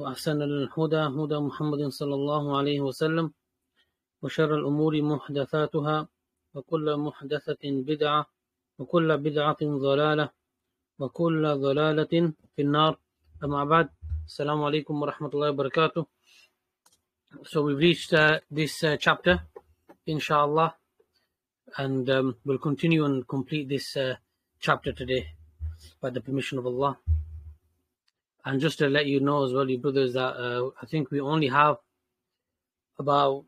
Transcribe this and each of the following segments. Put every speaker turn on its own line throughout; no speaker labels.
وأحسن الهدى هدى محمد صلى الله عليه وسلم وشر الأمور محدثاتها وكل محدثة بدعة وكل بدعة ضلالة وكل ضلالة في النار. أما بعد السلام عليكم ورحمة الله وبركاته. So we've reached uh, this uh, chapter inshallah and um, we'll continue and complete this uh, chapter today by the permission of Allah. And just to let you know as well, you brothers, that uh, I think we only have about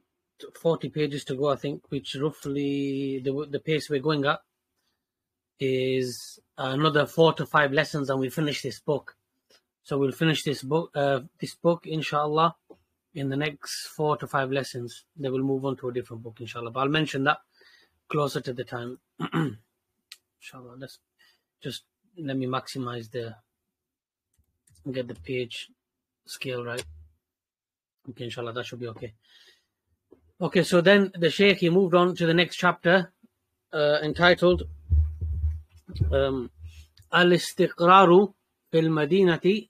40 pages to go, I think, which roughly the, the pace we're going at is another four to five lessons and we finish this book. So we'll finish this book, uh, this book, inshallah, in the next four to five lessons. Then we'll move on to a different book, inshallah. But I'll mention that closer to the time. inshallah, let's just let me maximize the get the page scale right. Okay, inshallah, that should be okay. Okay, so then the Shaykh he moved on to the next chapter uh, entitled um, Al-Istiqraru fil Madinati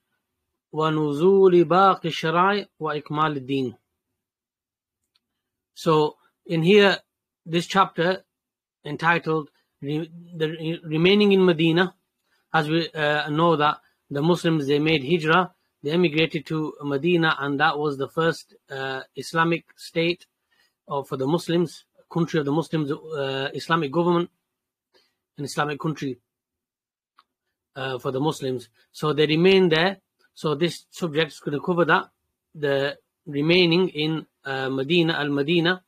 wa Nuzuli Baqi Shara'i wa Ikmal din So in here, this chapter entitled the Remaining in Medina, as we uh, know that the Muslims they made hijrah, they emigrated to Medina, and that was the first uh, Islamic state or for the Muslims, country of the Muslims, uh, Islamic government, an Islamic country uh, for the Muslims. So they remained there. So this subject is going to cover that, the remaining in uh, Medina, Al Medina,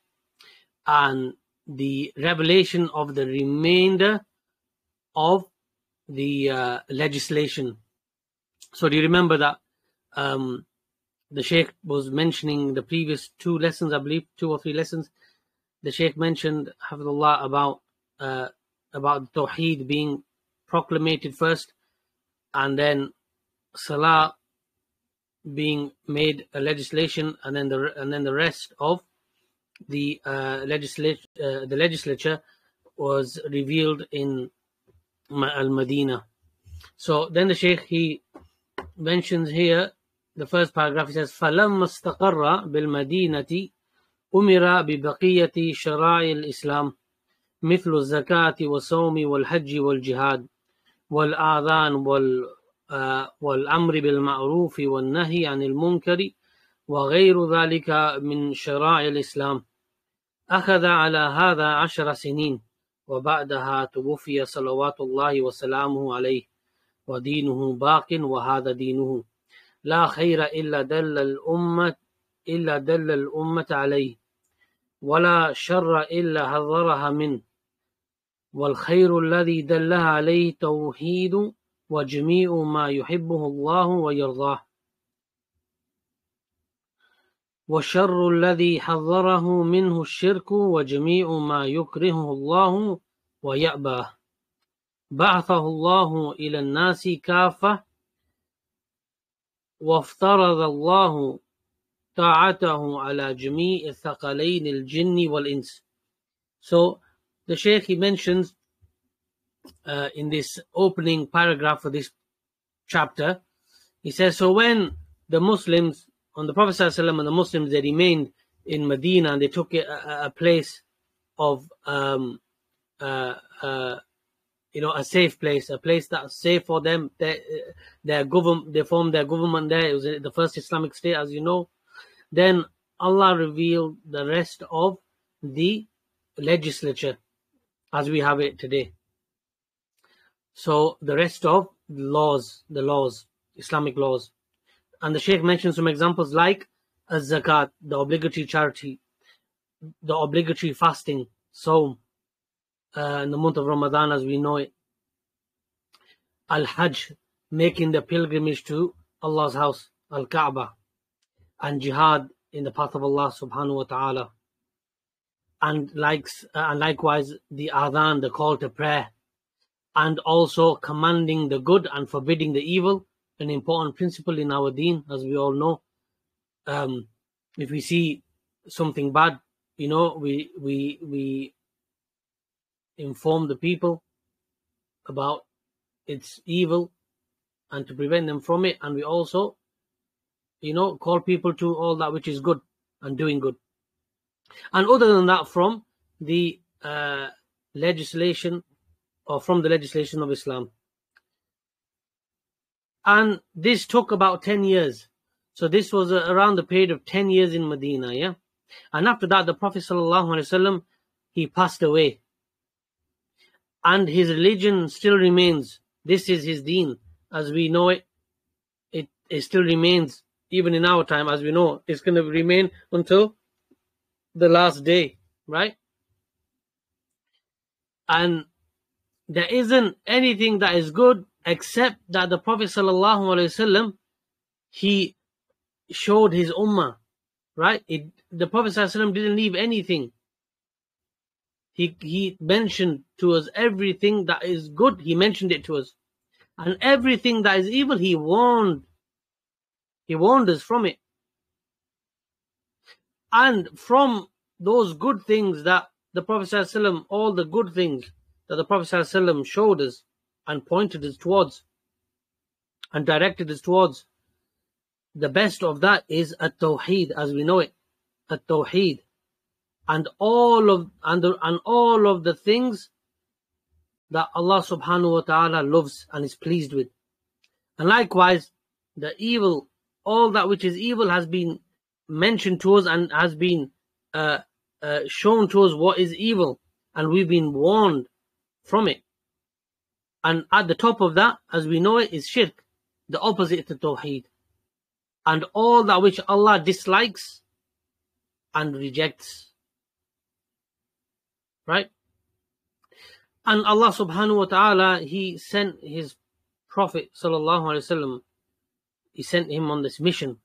and the revelation of the remainder of the uh, legislation. So do you remember that um, the Sheikh was mentioning the previous two lessons, I believe, two or three lessons. The Sheikh mentioned, Hafidullah, about uh, about Tawheed being proclamated first, and then Salah being made a legislation, and then the and then the rest of the uh, legislature uh, the legislature was revealed in Al Madinah. So then the Sheikh he mentions here the first paragraph. He says فلما استقر بالمدينة أمر ببقية شرائع الإسلام مثل الزكاة والصوم والحج والجهاد والآذان وال والأمر بالمعروف والنهي عن المنكر وغير ذلك من شرائع الإسلام. أخذ على هذا عشر سنين وبعدها توفي صلوات الله وسلامه عليه. ودينه باق وهذا دينه. لا خير إلا دل الأمة إلا دل الأمة عليه. ولا شر إلا حذرها منه. والخير الذي دلها عليه توحيد وجميع ما يحبه الله ويرضاه. والشر الذي حذره منه الشرك وجميع ما يكرهه الله ويأباه. بعثه الله إلى الناس كافة وافترض الله طاعته على جميع الثقلين الجن والإنس So the Shaykh he mentions uh, in this opening paragraph for this chapter, he says, so when the Muslims, on the Prophet ﷺ and the Muslims, they remained in Medina and they took a, a place of, um, uh, uh, you know, a safe place, a place that's safe for them. They, their government, they formed their government there. It was the first Islamic state, as you know. Then Allah revealed the rest of the legislature as we have it today. So the rest of laws, the laws, Islamic laws. And the Sheikh mentioned some examples like a zakat, the obligatory charity, the obligatory fasting, so uh, in the month of Ramadan as we know it. Al Hajj, making the pilgrimage to Allah's house, Al Kaaba. and jihad in the path of Allah subhanahu wa ta'ala. And likes uh, and likewise the adhan, the call to prayer, and also commanding the good and forbidding the evil, an important principle in our deen, as we all know. Um, if we see something bad, you know, we we we inform the people about its evil and to prevent them from it, and we also, you know, call people to all that which is good and doing good. And other than that, from the uh, legislation or from the legislation of Islam. And this took about 10 years. So this was around the period of 10 years in Medina, yeah? And after that, the Prophet ﷺ, he passed away. And his religion still remains. This is his deen. As we know it, it, it still remains, even in our time, as we know, it's going to remain until the last day, right? And there isn't anything that is good except that the Prophet ﷺ, he showed his ummah, right? It, the Prophet ﷺ didn't leave anything. He, he mentioned to us everything that is good, he mentioned it to us. And everything that is evil, he warned. He warned us from it. And from those good things that the Prophet ﷺ, all the good things that the Prophet ﷺ showed us and pointed us towards and directed us towards, the best of that is at Tawheed as we know it. At Tawheed. And all of and, and all of the things that Allah subhanahu wa ta'ala loves and is pleased with. And likewise, the evil, all that which is evil has been mentioned to us and has been uh, uh, shown to us what is evil, and we've been warned from it. And at the top of that, as we know it, is shirk, the opposite to tawheed. And all that which Allah dislikes and rejects. Right? And Allah subhanahu wa ta'ala, He sent His Prophet sallallahu alaihi wasallam, He sent him on this mission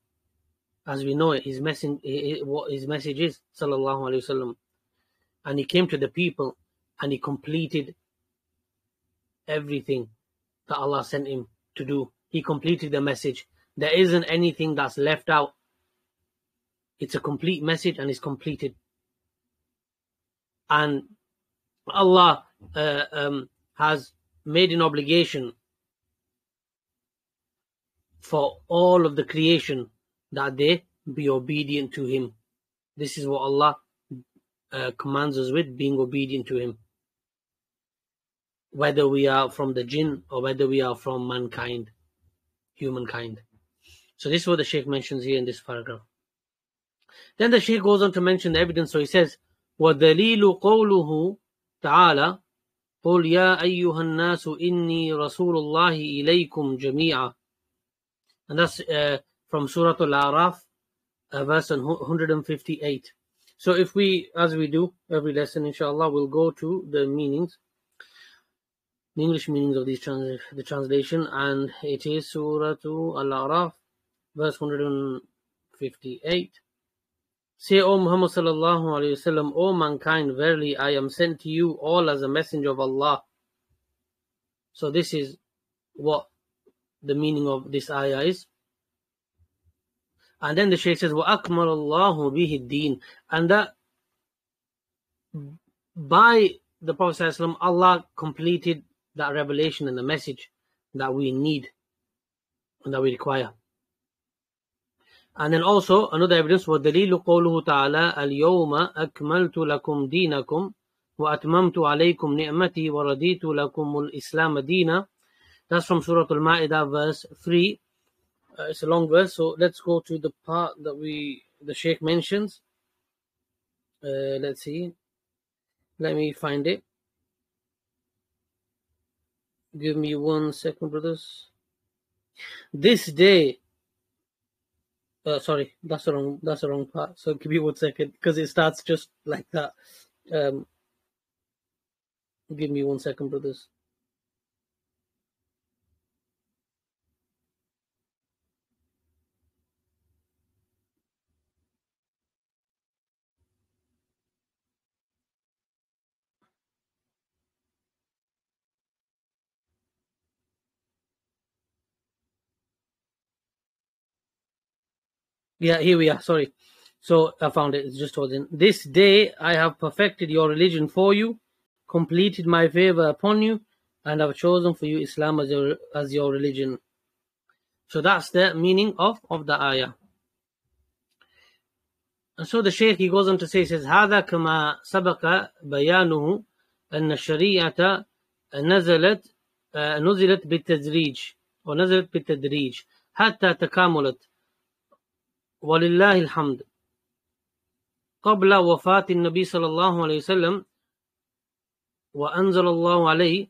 as we know it, his message, what his message is, sallallahu alaihi wasallam. And he came to the people and he completed everything that Allah sent him to do. He completed the message. There isn't anything that's left out. It's a complete message and it's completed. And Allah uh, um, has made an obligation for all of the creation that they be obedient to Him. This is what Allah uh, commands us with, being obedient to Him. Whether we are from the jinn or whether we are from mankind, humankind. So this is what the Shaykh mentions here in this paragraph. Then the Shaykh goes on to mention the evidence. So he says, وَدَلِيلُ قَوْلُهُ تَعَالَى قُلْ يَا أَيُّهَا النَّاسُ إِنِّي رَسُولُ اللَّهِ إِلَيْكُمْ جَمِيعًا And that's uh, from Surah Al-Araf, uh, verse 158. So if we, as we do every lesson, inshallah, we'll go to the meanings, the English meanings of these trans- the translation, and it is Surah Al-Araf, verse 158. Say, O Muhammad sallallahu alayhi wasallam, O mankind, verily I am sent to you all as a messenger of Allah. So this is what the meaning of this ayah is. And then the Shaykh says, وَأَكْمَلَ اللَّهُ بِهِ الدِّينَ And that by the Prophet ﷺ, Allah completed that revelation and the message that we need and that we require. And then also another evidence وَدَلِيلُ قَوْلُهُ تَعَالَى الْيَوْمَ أَكْمَلْتُ لَكُمْ دِينَكُمْ وَأَتْمَمْتُ عَلَيْكُمْ نِعْمَتِي وَرَضِيتُ لَكُمُ الْإِسْلَامَ دِينًا That's from Surah Al-Ma'idah verse 3 uh, it's a long verse, so let's go to the part that we the Sheikh mentions. Uh, let's see. Let me find it. Give me one second, brothers. This day. Uh, sorry, that's the wrong. That's the wrong part. So give me one second because it starts just like that. Um, give me one second, brothers. Yeah, here we are. Sorry. So I found it. It's just towards in. This day I have perfected your religion for you, completed my favor upon you, and have chosen for you Islam as your as your religion. So that's the meaning of of the ayah. And so the Shaykh he goes on to say, he says, هذا كما سبق بيانه أن الشريعة نزلت نزلت بالتدريج ونزلت بالتدريج حتى تكاملت ولله الحمد قبل وفاة النبي صلى الله عليه وسلم وأنزل الله عليه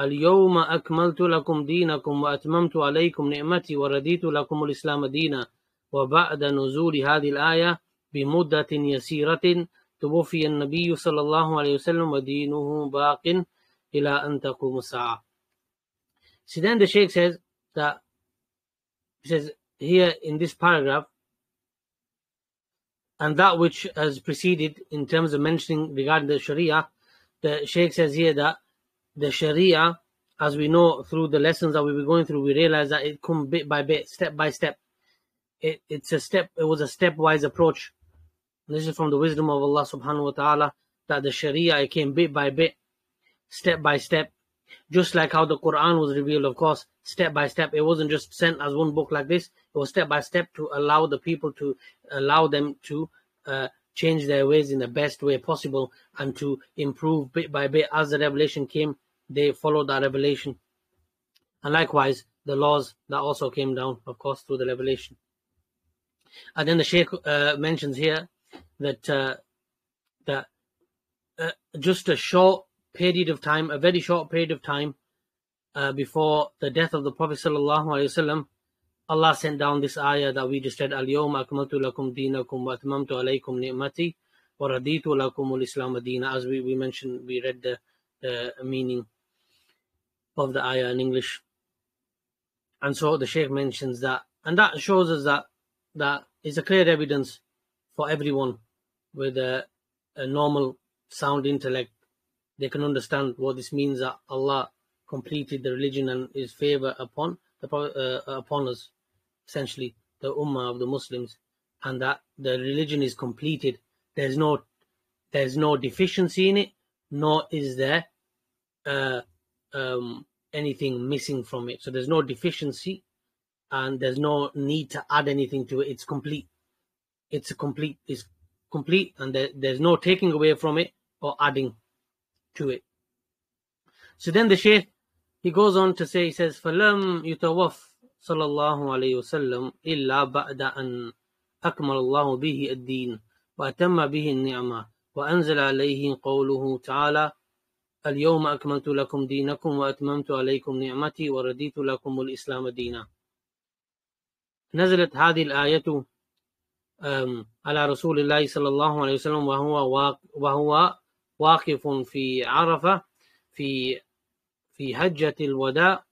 اليوم أكملت لكم دينكم وأتممت عليكم نعمتي ورديت لكم الإسلام دينا وبعد نزول هذه الآية بمدة يسيرة توفي النبي صلى الله عليه وسلم ودينه باق إلى أن تقوم الساعة. See then the Sheikh says that he says here in this paragraph and that which has preceded in terms of mentioning regarding the Sharia, the Sheikh says here that the Sharia, as we know through the lessons that we were going through, we realize that it comes bit by bit, step by step. It, it's a step. It was a stepwise approach. This is from the wisdom of Allah Subhanahu wa Taala that the Sharia it came bit by bit, step by step, just like how the Quran was revealed. Of course, step by step. It wasn't just sent as one book like this. It was step by step to allow the people to allow them to uh, change their ways in the best way possible and to improve bit by bit as the revelation came they followed that revelation and likewise the laws that also came down of course through the revelation and then the sheikh uh, mentions here that uh, that uh, just a short period of time a very short period of time uh, before the death of the prophet sallallahu Allah sent down this ayah that we just read, Al-Yawma akmaltu lakum dinakum wa atmamtu alaykum ni'mati wa raditu lakum al-Islam. As we, we mentioned, we read the, the meaning of the ayah in English. And so the Shaykh mentions that. And that shows us that that is a clear evidence for everyone with a, a normal sound intellect. They can understand what this means that Allah completed the religion and His favor upon the uh, upon us essentially the ummah of the Muslims, and that the religion is completed. There's no there's no deficiency in it, nor is there uh, um, anything missing from it. So there's no deficiency, and there's no need to add anything to it. It's complete. It's a complete. It's complete, and there, there's no taking away from it or adding to it. So then the Shaykh he goes on to say, he says, فَلَمْ يُتَوَفَّ صلى الله عليه وسلم إلا بعد أن أكمل الله به الدين وأتم به النعمة وأنزل عليه قوله تعالى اليوم أكملت لكم دينكم وأتممت عليكم نعمتي ورديت لكم الإسلام دينا نزلت هذه الآية على رسول الله صلى الله عليه وسلم وهو وهو واقف في عرفة في في حجة الوداع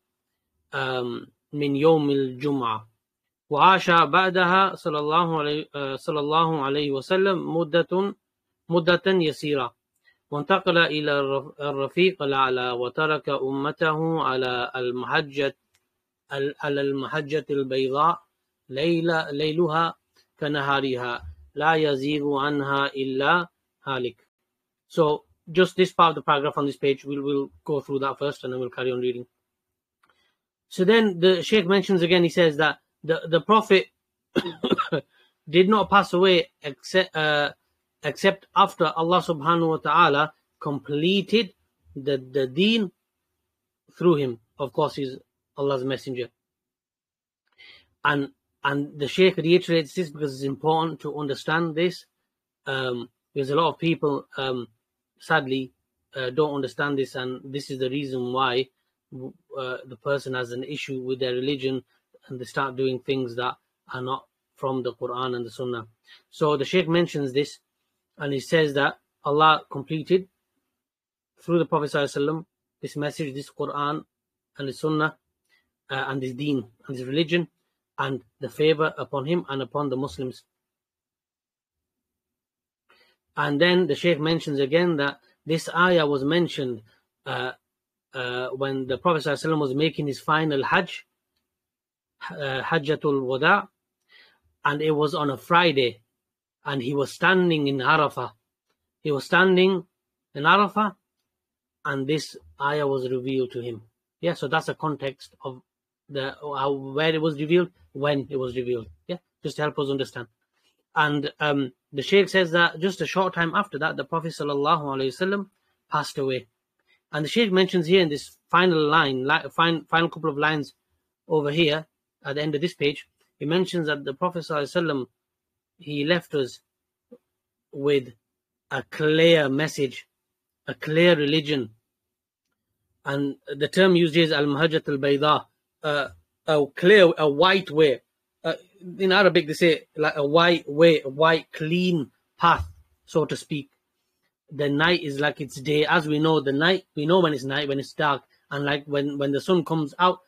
من يوم الجمعة. وعاش بعدها صلى الله عليه صلى الله عليه وسلم مدة مدة يسيرة. وانتقل إلى الرفيق الأعلى وترك أمته على المحجة على المحجة البيضاء ليل ليلها كنهارها. لا يزيغ عنها إلا هالك. So just this part of the paragraph on this page, we'll, we'll go through that first and then we'll carry on reading. So then the Sheikh mentions again, he says that the, the Prophet did not pass away except, uh, except after Allah subhanahu wa ta'ala completed the, the deen through him. Of course, he's Allah's messenger. And and the Sheikh reiterates this because it's important to understand this. Um, because a lot of people, um, sadly, uh, don't understand this, and this is the reason why uh, the person has an issue with their religion and they start doing things that are not from the Quran and the Sunnah. So the Sheikh mentions this and he says that Allah completed through the Prophet ﷺ this message, this Quran and the Sunnah uh, and his deen and his religion and the favor upon him and upon the Muslims. And then the Sheikh mentions again that this ayah was mentioned uh, uh, when the Prophet ﷺ was making his final Hajj, uh, Hajjatul Wada, and it was on a Friday, and he was standing in Arafah. He was standing in Arafah, and this ayah was revealed to him. Yeah, so that's the context of the how, where it was revealed, when it was revealed. Yeah, just to help us understand. And um, the Sheikh says that just a short time after that, the Prophet ﷺ passed away. And the Sheikh mentions here in this final line, final, final couple of lines over here at the end of this page, he mentions that the Prophet ﷺ, he left us with a clear message, a clear religion. And the term used is al-mahajjat al-bayda, uh, a clear, a white way Uh, in Arabic, they say like a white way, a white, clean path, so to speak. The night is like it's day. As we know, the night, we know when it's night, when it's dark. And like when, when the sun comes out,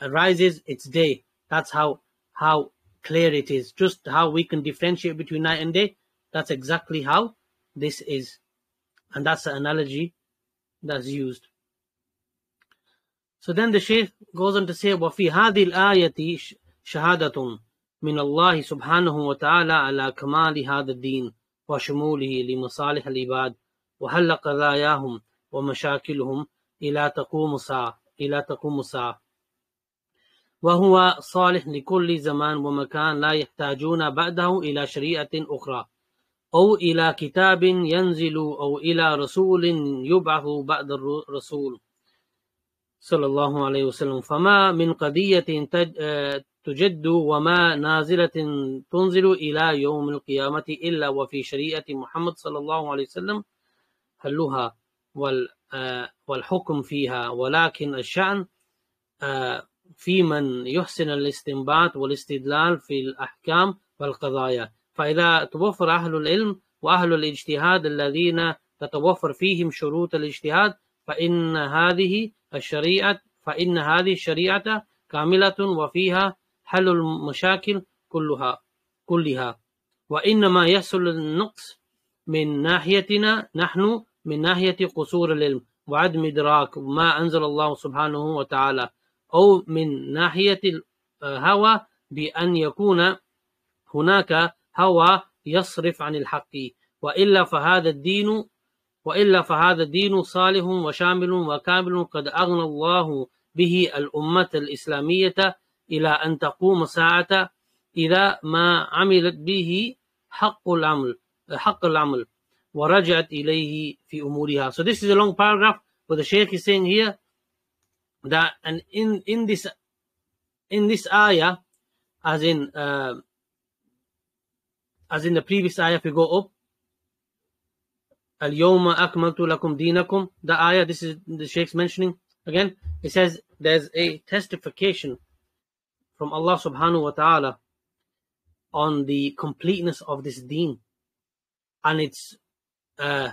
rises, it's day. That's how, how clear it is. Just how we can differentiate between night and day. That's exactly how this is. And that's the analogy that's used. So then the Shaykh goes on to say, وَفِي هَذِي الْآيَةِ شَهَادَةٌ من الله سبحانه وتعالى على كمال هذا الدين وشموله لمصالح العباد. وحل قضاياهم ومشاكلهم إلى تقوم الساعة إلى تقوم الساعة وهو صالح لكل زمان ومكان لا يحتاجون بعده إلى شريعة أخرى أو إلى كتاب ينزل أو إلى رسول يبعث بعد الرسول صلى الله عليه وسلم. فما من قضية تجد وما نازلة تنزل إلى يوم القيامة إلا وفي شريعة محمد صلى الله عليه وسلم حلها والحكم فيها. ولكن الشأن في من يحسن الاستنباط والاستدلال في الأحكام والقضايا. فإذا توفر أهل العلم وأهل الاجتهاد الذين تتوفر فيهم شروط الاجتهاد فإن هذه الشريعة فإن هذه الشريعة كاملة وفيها حل المشاكل كلها كلها. وإنما يحصل النقص من ناحيتنا نحن من ناحية قصور العلم وعدم إدراك ما أنزل الله سبحانه وتعالى أو من ناحية الهوى بأن يكون هناك هوى يصرف عن الحق. وإلا فهذا الدين وإلا فهذا الدين صالح وشامل وكامل قد أغنى الله به الأمة الإسلامية إلى أن تقوم ساعة إذا ما عملت به حق العمل حق العمل ورجعت إليه في أمورها. So this is a long paragraph, but the Shaykh is saying here that and in in this in this ayah, as in uh, as in the previous ayah, if we go up, Al-Yawma akmaltu lakum dinakum, the ayah, this is the Sheikh's mentioning again. It says there's a testification from Allah subhanahu wa ta'ala on the completeness of this deen and its uh,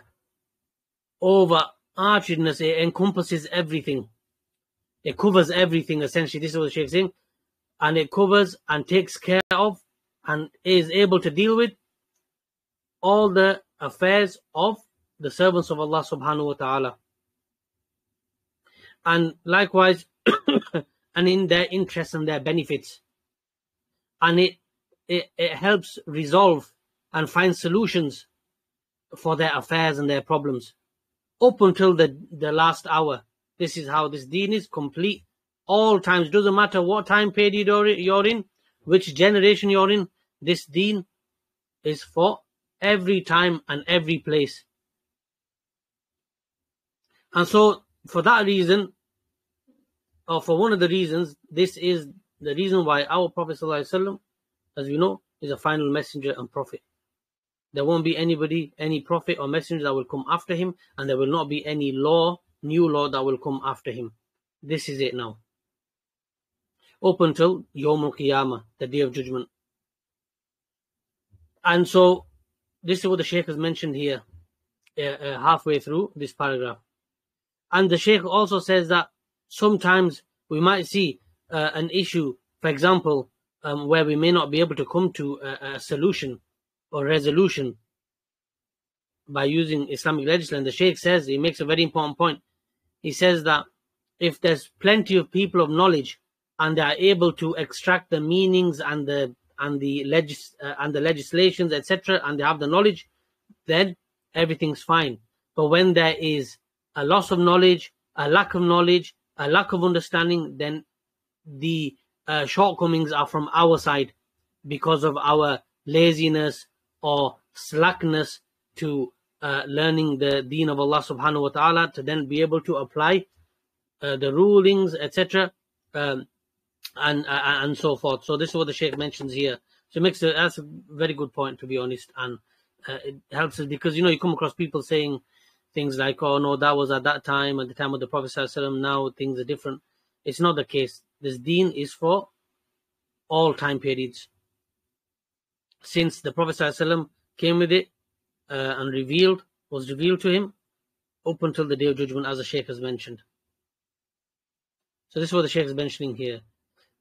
overarchedness, it encompasses everything. It covers everything essentially. This is what the Sheikh is saying. And it covers and takes care of and is able to deal with all the affairs of the servants of Allah subhanahu wa ta'ala. And likewise, and in their interests and their benefits. And it, it, it helps resolve and find solutions for their affairs and their problems up until the, the last hour. This is how this deen is complete. All times, doesn't matter what time period you're in, which generation you're in, this deen is for every time and every place. And so, for that reason, or for one of the reasons, this is the reason why our Prophet ﷺ, as we know, is a final messenger and prophet. There won't be anybody, any prophet or messenger that will come after him, and there will not be any law new law that will come after him. This is it now. Up until Yom Qiyamah, the day of judgment. And so, this is what the Sheikh has mentioned here, uh, uh, halfway through this paragraph. And the Sheikh also says that sometimes we might see uh, an issue, for example, um, where we may not be able to come to a, a solution or resolution by using Islamic legislation. The Sheikh says, he makes a very important point he says that if there's plenty of people of knowledge and they are able to extract the meanings and the and the legis- uh, and the legislations, etc., and they have the knowledge, then everything's fine. But when there is a loss of knowledge, a lack of knowledge, a lack of understanding, then the uh, shortcomings are from our side because of our laziness or slackness to uh, learning the deen of Allah subhanahu wa ta'ala to then be able to apply uh, the rulings, etc. Um, and uh, and so forth. So this is what the Sheikh mentions here. So it makes a, that's a very good point to be honest, and uh, it helps us because you know you come across people saying things like, "Oh no, that was at that time, at the time of the Prophet sallallahu now things are different." It's not the case. This Deen is for all time periods. Since the Prophet sallallahu came with it uh, and revealed was revealed to him up until the day of judgment, as the Sheikh has mentioned. So this is what the Sheikh is mentioning here.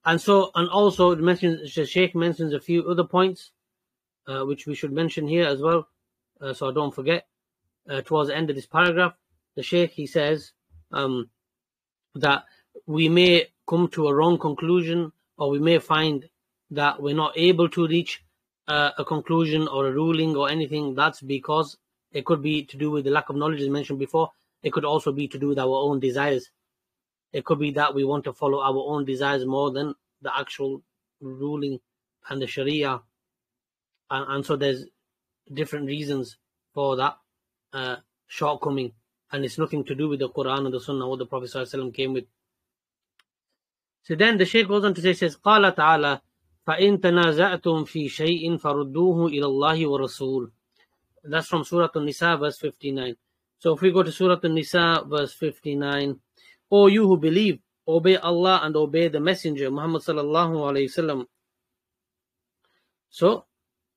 And so, and also, mentions, the Sheikh mentions a few other points, uh, which we should mention here as well, uh, so I don't forget. Uh, towards the end of this paragraph, the Sheikh, he says um, that we may come to a wrong conclusion, or we may find that we're not able to reach uh, a conclusion or a ruling or anything. That's because it could be to do with the lack of knowledge, as mentioned before. It could also be to do with our own desires. It could be that we want to follow our own desires more than the actual ruling and the Sharia. And, and so there's different reasons for that uh, shortcoming. And it's nothing to do with the Quran and the Sunnah, what the Prophet ﷺ came with. So then the Shaykh goes on to say, says, قال تعالى فإن تنازعتم في شيء فردوه إلى الله ورسول. That's from Surah An-Nisa verse 59. So if we go to Surah An-Nisa verse 59, O you who believe, obey Allah and obey the Messenger Muhammad sallallahu alayhi wasallam. So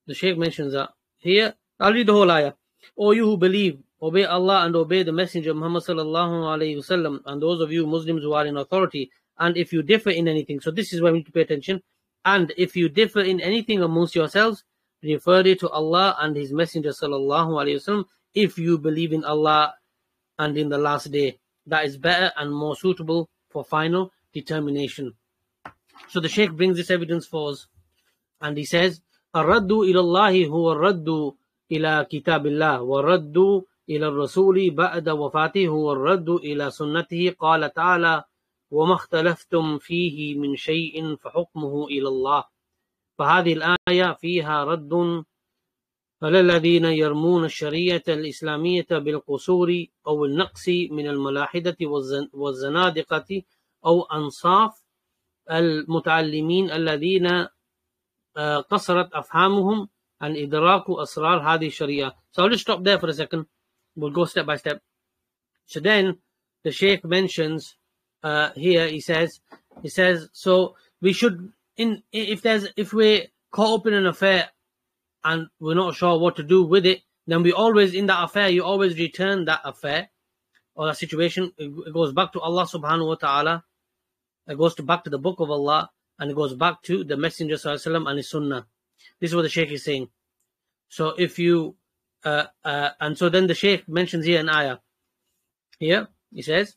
the Shaykh mentions that here. I'll read the whole ayah. O you who believe, obey Allah and obey the Messenger Muhammad sallallahu alayhi wasallam and those of you Muslims who are in authority. And if you differ in anything, so this is where we need to pay attention. And if you differ in anything amongst yourselves, refer it to Allah and His Messenger sallallahu alayhi wasallam. If you believe in Allah and in the last day, that is better and more suitable for final determination. So the Sheikh brings this evidence for us, and he says, huwa. إلى كتاب الله والرد إلى الرسول بعد وفاته هو الرد إلى سنته. قال تعالى وما اختلفتم فيه من شيء فحكمه إلى الله. فهذه الآية فيها رد على الذين يرمون الشريعة الإسلامية بالقصور أو النقص من الملاحدة والزنادقة أو أنصاف المتعلمين الذين قصرت أفهامهم and idraku asrar hadi sharia. So I'll just stop there for a second. We'll go step by step. So then the Sheikh mentions uh, here, he says, he says, so we should, in if there's, if we're caught up in an affair and we're not sure what to do with it, then we always, in that affair, you always return that affair or that situation. It goes back to Allah subhanahu wa ta'ala. It goes to, back to the book of Allah and it goes back to the Messenger sallallahu and his sunnah. This is what the Shaykh is saying. So if you, uh, uh, and so then the Shaykh mentions here an ayah. Here, he says,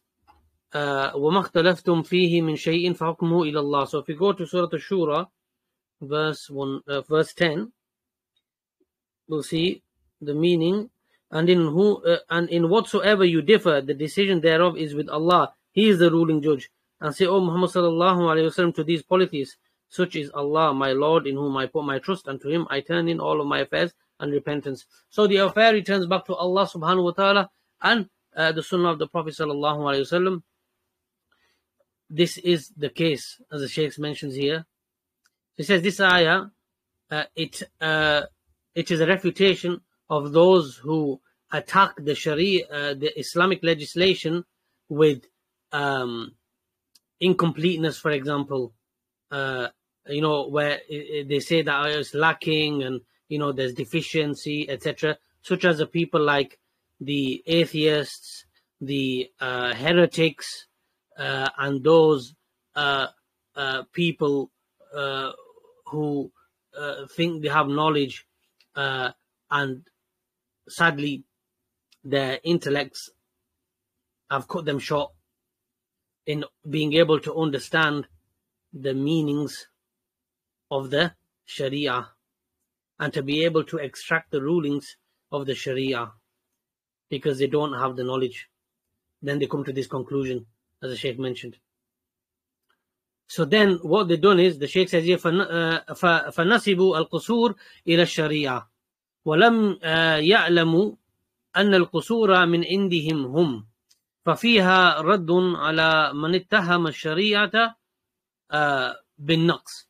وَمَا اخْتَلَفْتُمْ فِيهِ مِنْ شَيْءٍ فَحُكْمُهُ إِلَى اللَّهِ So if you go to Surah Al-Shura, verse, one, uh, verse 10, we'll see the meaning. And in who uh, and in whatsoever you differ, the decision thereof is with Allah. He is the ruling judge. And say, O Muhammad sallallahu alayhi wasallam to these polytheists, such is Allah, my Lord, in whom I put my trust, and to Him I turn in all of my affairs and repentance. So the affair returns back to Allah subhanahu wa taala and uh, the Sunnah of the Prophet sallallahu wasallam this is the case, as the Sheikh mentions here. He says this ayah, uh, it uh, it is a refutation of those who attack the Sharia, uh, the Islamic legislation, with um, incompleteness. For example, uh, you know where they say that I it's lacking, and you know there's deficiency, etc. Such as the people like the atheists, the uh, heretics, uh, and those uh, uh, people who think they have knowledge and sadly their intellects have cut them short in being able to understand the meanings of the Sharia and to be able to extract the rulings of the Sharia because they don't have the knowledge. Then they come to this conclusion, as the Sheikh mentioned. So then what they've done is, the Sheikh says here, فَنَسِبُوا الْقُصُورِ إِلَى الشَّرِيعَةِ وَلَمْ يَعْلَموا أن القصور من عندهم هم ففيها رد على من اتهم الشريعة بالنقص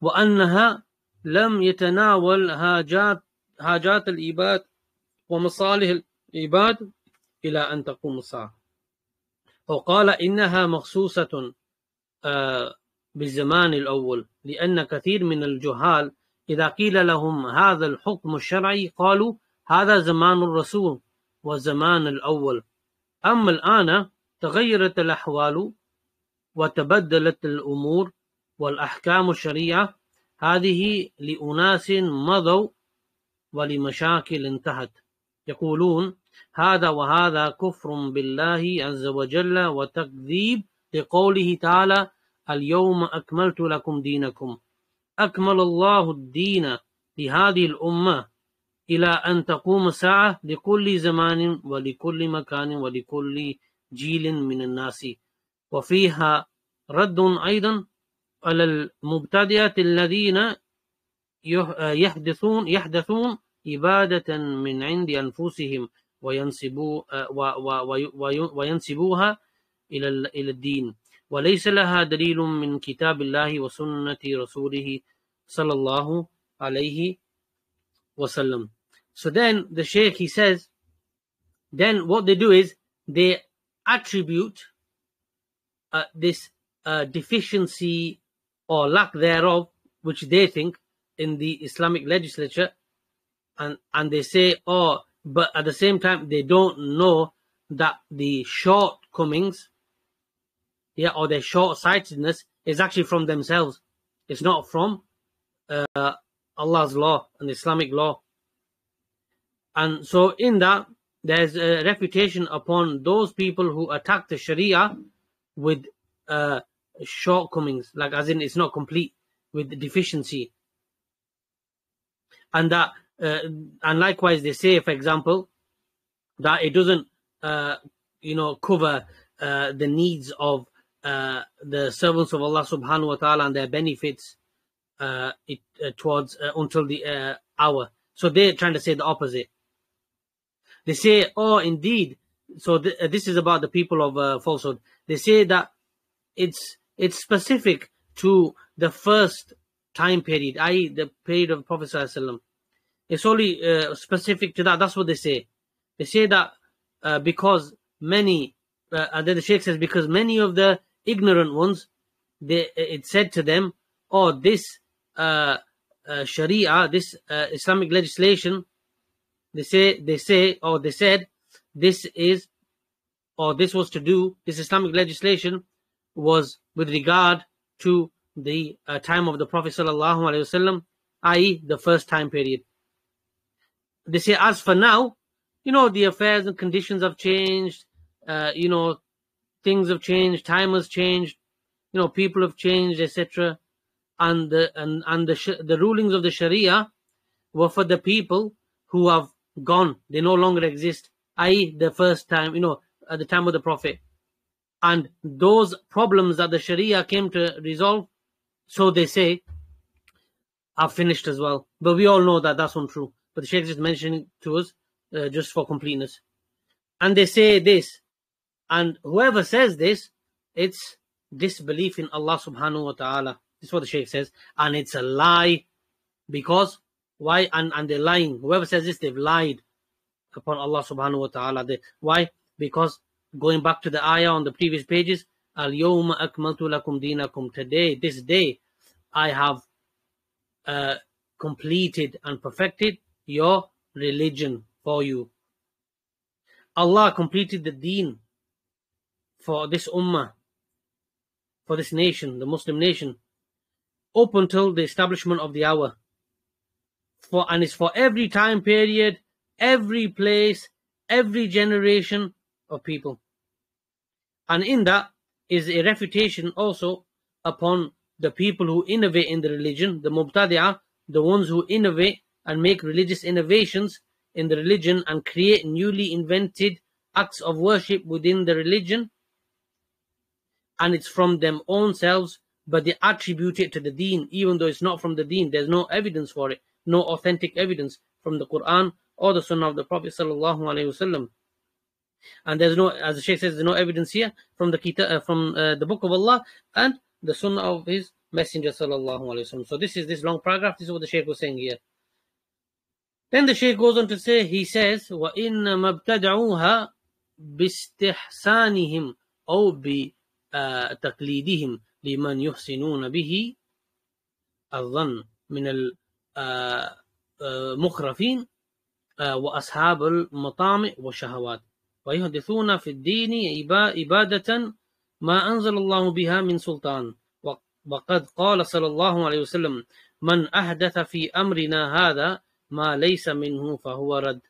وأنها لم يتناول حاجات حاجات العباد ومصالح العباد إلى أن تقوم الساعة. وقال إنها مخصوصة بالزمان الأول لأن كثير من الجهال إذا قيل لهم هذا الحكم الشرعي قالوا هذا زمان الرسول وزمان الأول. أما الآن تغيرت الأحوال وتبدلت الأمور والأحكام الشريعة هذه لأناس مضوا ولمشاكل انتهت. يقولون هذا وهذا كفر بالله عز وجل وتكذيب لقوله تعالى اليوم أكملت لكم دينكم أكمل الله الدين لهذه الأمة إلى أن تقوم الساعة لكل زمان ولكل مكان ولكل جيل من الناس. وفيها رد أيضا على المبتدئة الذين يحدثون يحدثون عبادة من عند أنفسهم وينسبوا وينسبوها إلى إلى الدين. وليس لها دليل من كتاب الله وسنة رسوله صلى الله عليه وسلم. So then the Shaykh he says, then what they do is they attribute uh, this uh, deficiency or lack thereof, which they think in the Islamic legislature, and and they say, oh, but at the same time they don't know that the shortcomings, yeah, or their short-sightedness is actually from themselves. It's not from uh, Allah's law and Islamic law. And so in that, there's a refutation upon those people who attack the Sharia with uh, shortcomings, like as in it's not complete, with deficiency. And that, uh, and likewise they say, for example, that it doesn't, uh, you know, cover uh, the needs of uh, the servants of Allah subhanahu wa ta'ala and their benefits uh, it, towards until the hour. So they're trying to say the opposite they say, oh, indeed. So th- uh, this is about the people of uh, falsehood. They say that it's it's specific to the first time period, i.e., the period of Prophet It's only uh, specific to that. That's what they say. They say that uh, because many, uh, and then the Sheikh says, because many of the ignorant ones, they it said to them, oh, this uh, Sharia, this Islamic legislation they say they say or they said this is or this was to do this Islamic legislation was with regard to the uh, time of the Prophet sallallahu alaihi wasallam, i.e., the first time period. They say, as for now, you know, the affairs and conditions have changed. Uh, you know, things have changed. Time has changed. You know, people have changed, etc. And the and and the the rulings of the Sharia were for the people who have gone. They no longer exist. I.e., the first time, you know, at the time of the Prophet. And those problems that the Sharia came to resolve, so they say, are finished as well. But we all know that that's untrue. But the Shaykh is just mentioning to us uh, just for completeness. And they say this, and whoever says this, it's disbelief in Allah subhanahu wa ta'ala. This is what the Shaykh says. And it's a lie because why? And, and they're lying. Whoever says this, they've lied upon Allah subhanahu wa ta'ala. They, why? Because going back to the ayah on the previous pages, Al Yawma Akmaltu Lakum Dinakum. Today, this day, I have uh, completed and perfected your religion for you. Allah completed the deen for this ummah, for this nation, the Muslim nation, up until the establishment of the hour for and it's for every time period, every place, every generation of people. And in that is a refutation also upon the people who innovate in the religion, the mubtadi'ah, the ones who innovate and make religious innovations in the religion and create newly invented acts of worship within the religion. And it's from them own selves but they attribute it to the deen. Even though it's not from the deen there's no evidence for it. No authentic evidence from the quran or the sunnah of the prophet and there's no as the sheikh says there's no evidence here from the kita, uh, from uh, the book of allah and the sunnah of his messenger sallallahu alaihi wasallam so this is this long paragraph this is what the sheikh was saying here then the sheikh goes on to say he says inna mabtada'uha باستحسانهم أو بتقليدهم لمن يحسنون به الظن من المخرفين وأصحاب المطامع والشهوات ويحدثون في الدين إبادة ما أنزل الله بها من سلطان. وقد قال صلى الله عليه وسلم من أحدث في أمرنا هذا ما ليس منه فهو رد.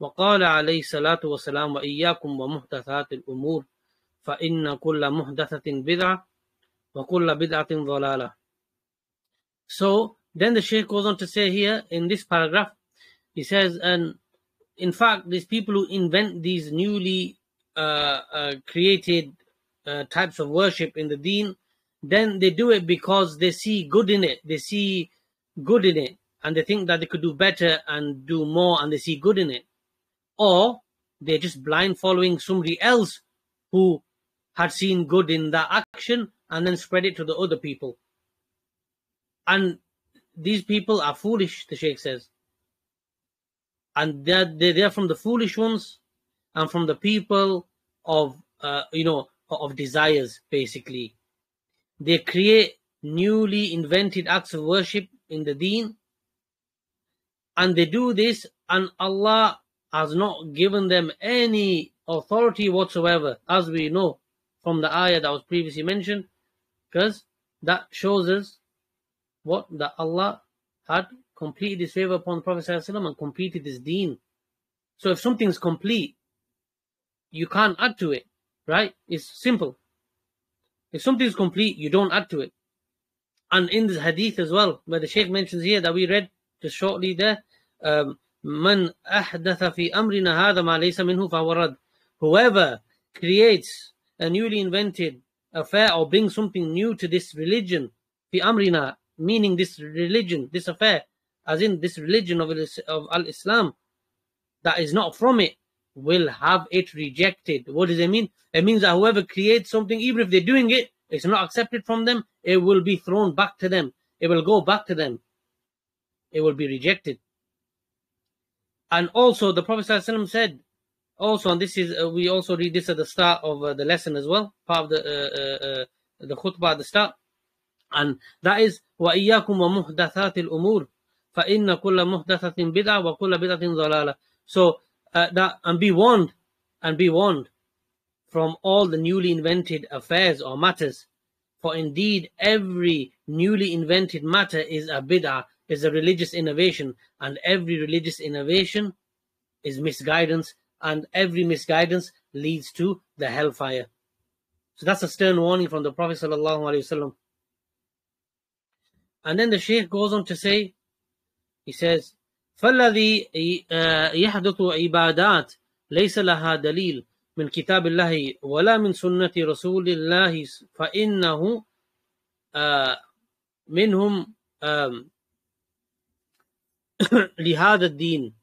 وقال عليه الصلاة والسلام وإياكم ومحدثات الأمور فإن كل محدثة بدعة وكل بدعة ضلالة. So then the Shaykh goes on to say here in this paragraph, he says, and in fact, these people who invent these newly uh, uh, created uh, types of worship in the deen, then they do it because they see good in it. They see good in it and they think that they could do better and do more and they see good in it or they're just blind following somebody else who had seen good in that action and then spread it to the other people. And these people are foolish, the Sheikh says. And they're, they're from the foolish ones and from the people of, uh, you know, of desires, basically. They create newly invented acts of worship in the deen. And they do this, and Allah has not given them any authority whatsoever, as we know from the ayah that was previously mentioned, because that shows us what that Allah had completed His favor upon the Prophet and completed His deen. So if something's complete, you can't add to it, right? It's simple. If something's complete, you don't add to it. And in the hadith as well, where the Shaykh mentions here that we read just shortly there, um, من أحدث في أمرنا هذا ما ليس منه فهو رد whoever creates a newly invented affair or brings something new to this religion في أمرنا meaning this religion this affair as in this religion of, of al-Islam that is not from it will have it rejected what does it mean it means that whoever creates something even if they're doing it it's not accepted from them it will be thrown back to them it will go back to them it will be rejected and also, the Prophet ﷺ said, also, and this is, uh, we also read this at the start of uh, the lesson as well, part of the, uh, uh, uh the khutbah at the start. And that is, وَإِيَّاكُمْ وَمُحْدَثَاتِ الْأُمُورِ فَإِنَّ كُلَّ مُحْدَثَةٍ بِدْعَةٍ وَكُلَّ بِدْعَةٍ ضَلَالَةٍ So, uh, that, and be warned, and be warned from all the newly invented affairs or matters. For indeed, every newly invented matter is a bid'ah, is a religious innovation, and every religious innovation is misguidance, and every misguidance leads to the hellfire. So that's a stern warning from the Prophet ﷺ. And then the Shaykh goes on to say, he says, فالذي يحدث عبادات ليس لها دليل من كتاب الله ولا من سنة رسول الله فإنه منهم لهذا الدين.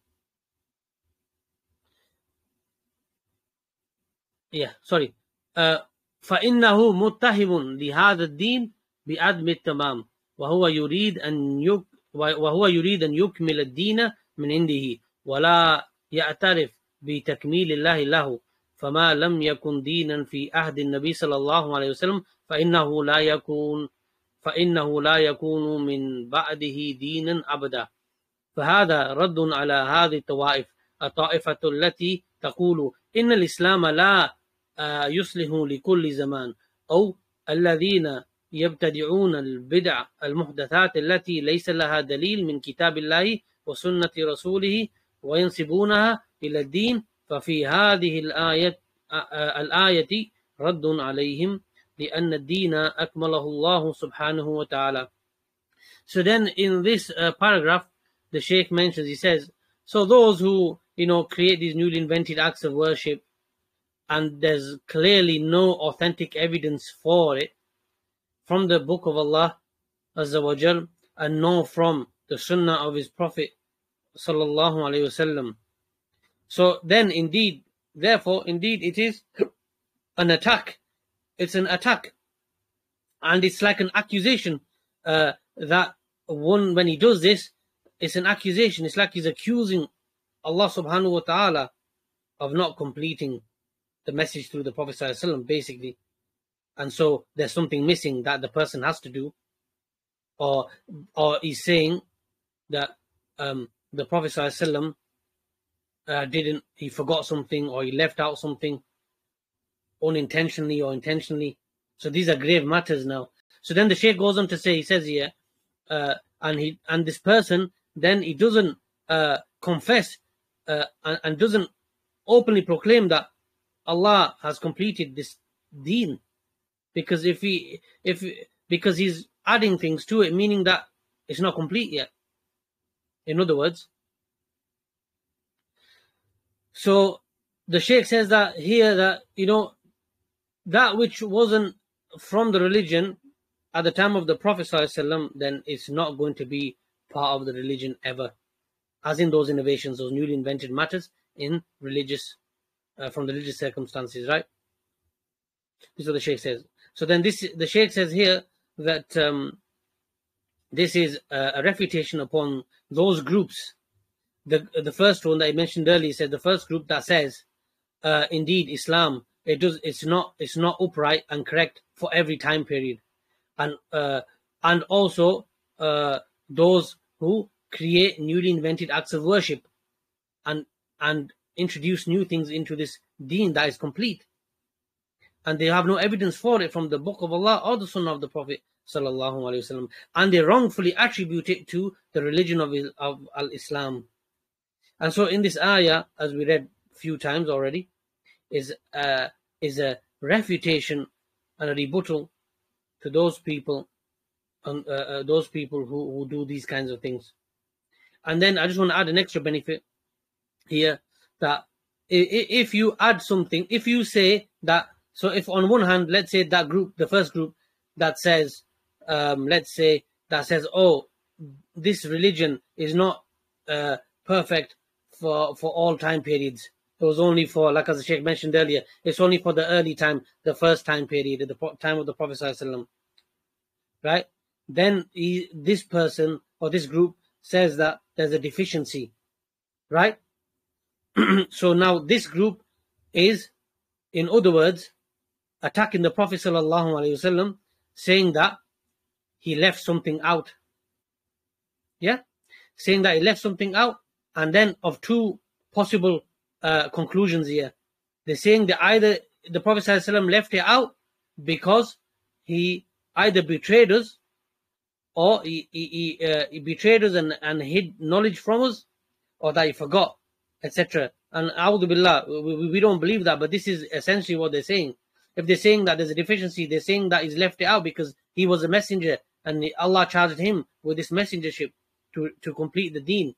Yeah sorry. uh, فإنه متهم لهذا الدين بعدم التمام وهو يريد أن يك وهو يريد أن يكمل الدين من عنده ولا يعترف بتكميل الله له. فما لم يكن دينا في عهد النبي صلى الله عليه وسلم فإنه لا يكون فإنه لا يكون من بعده دينا أبدا. فهذا رد على هذه الطوائف الطائفة التي تقول إن الإسلام لا آه، يصلح لكل زمان أو الذين يبتدعون البدع المحدثات التي ليس لها دليل من كتاب الله وسنة رسوله وينسبونها إلى الدين ففي هذه الآية آه، آه، الآية رد عليهم لأن الدين أكمله الله سبحانه وتعالى So then in this uh, paragraph, the Sheikh mentions, he says, so those who, you know, create these newly invented acts of worship and there's clearly no authentic evidence for it from the book of Allah Azza wa and know from the sunnah of his prophet sallallahu wasallam. So then indeed therefore indeed it is an attack. It's an attack. And it's like an accusation uh, that one when he does this it's an accusation. It's like he's accusing Allah subhanahu wa ta'ala of not completing the message through the Prophet ﷺ, basically. And so there's something missing that the person has to do. Or or he's saying that um, the Prophet ﷺ, uh, didn't, he forgot something or he left out something unintentionally or intentionally. So these are grave matters now. So then the Shaykh goes on to say, he says here, uh, and he and this person then he doesn't uh, confess uh, and, and, doesn't openly proclaim that Allah has completed this deen because if he if because he's adding things to it meaning that it's not complete yet in other words so the sheikh says that here that you know that which wasn't from the religion at the time of the prophet then it's not going to be part of the religion ever as in those innovations those newly invented matters in religious uh, from religious circumstances, right? This is what the Sheikh says. So then this the Sheikh says here that um, this is a, a, refutation upon those groups. The the first one that I mentioned earlier said the first group that says, uh, indeed, Islam it does it's not it's not upright and correct for every time period, and uh, and also uh, those who create newly invented acts of worship, and and introduce new things into this deen that is complete. And they have no evidence for it from the book of Allah or the sunnah of the Prophet wasallam, and they wrongfully attribute it to the religion of, of al-Islam. And so in this ayah, as we read a few times already, is uh, is a refutation and a rebuttal to those people and uh, uh, those people who, who do these kinds of things. And then I just want to add an extra benefit here that if you add something, if you say that, so if on one hand, let's say that group, the first group that says, um, let's say that says, oh, this religion is not uh, perfect for for all time periods. It was only for, like as the Sheikh mentioned earlier, it's only for the early time, the first time period, the time of the Prophet ﷺ. Right? Then he, this person or this group says that there's a deficiency. Right? so now this group is, in other words, attacking the Prophet wasallam, saying that he left something out. Yeah, saying that he left something out, and then of two possible uh, conclusions here. They're saying that either the Prophet wasallam left it out because he either betrayed us or he, he, uh, he betrayed us and, and hid knowledge from us, or that he forgot etc. And we, we don't believe that, but this is essentially what they're saying. If they're saying that there's a deficiency, they're saying that he's left it out because he was a messenger and Allah charged him with this messengership to, to complete the deen.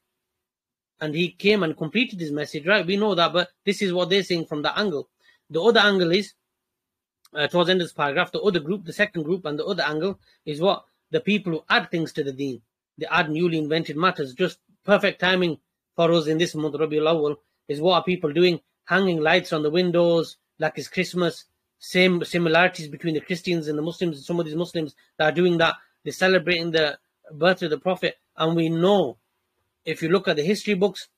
And he came and completed his message, right? We know that, but this is what they're saying from that angle. The other angle is, uh, towards the end of this paragraph, the other group, the second group, and the other angle is what? The people who add things to the deen. They add newly invented matters, just perfect timing for us in this month, Rabiul Awwal, is what are people doing? Hanging lights on the windows like it's Christmas. Same similarities between the Christians and the Muslims. Some of these Muslims that are doing that, they're celebrating the birth of the Prophet. And we know, if you look at the history books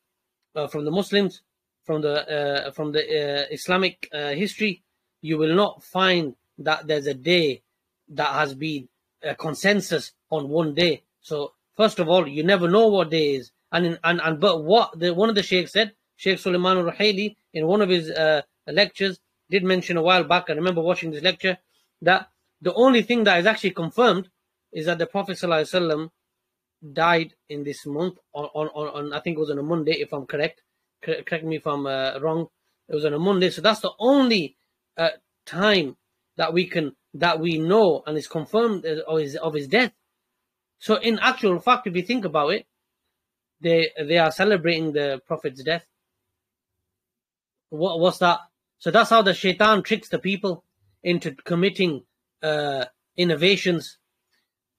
uh, from the Muslims, from the uh, from the uh, Islamic uh, history, you will not find that there's a day that has been a consensus on one day. So first of all, you never know what day is. And in, and and but what the one of the sheikhs said, Sheikh Sulaiman al-Ruhaili, in one of his uh, lectures, did mention a while back. I remember watching this lecture that the only thing that is actually confirmed is that the Prophet ﷺ died in this month on, on, on, I think it was on a Monday, if I'm correct. Correct me if I'm uh, wrong. It was on a Monday, so that's the only uh, time that we can that we know and is confirmed of his of his death. So in actual fact, if you think about it, they they are celebrating the Prophet's death. What what's that? So that's how the shaitan tricks the people into committing uh, innovations,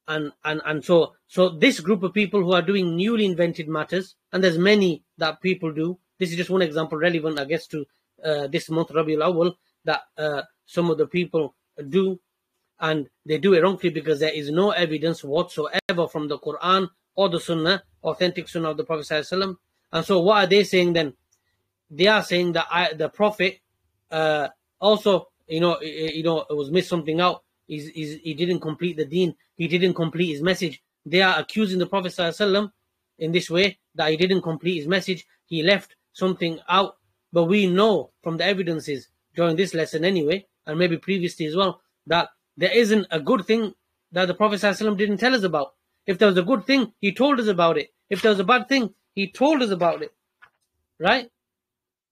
and and and so so this group of people who are doing newly invented matters, and there's many that people do. This is just one example relevant, I guess, to uh, this month Rabiul Awwal that uh, some of the people do, and they do it wrongly because there is no evidence whatsoever from the Quran or the Sunnah, authentic Sunnah of the Prophet ﷺ. And so, what are they saying then? They are saying that I, the Prophet uh, also, you know, you know, it was missed something out. He's, he's, he didn't complete the Deen. He didn't complete his message. They are accusing the Prophet ﷺ in this way that he didn't complete his message. He left something out. But we know from the evidences during this lesson anyway, and maybe previously as well, that there isn't a good thing that the Prophet ﷺ didn't tell us about. If there was a good thing, he told us about it. If there was a bad thing, he told us about it. Right?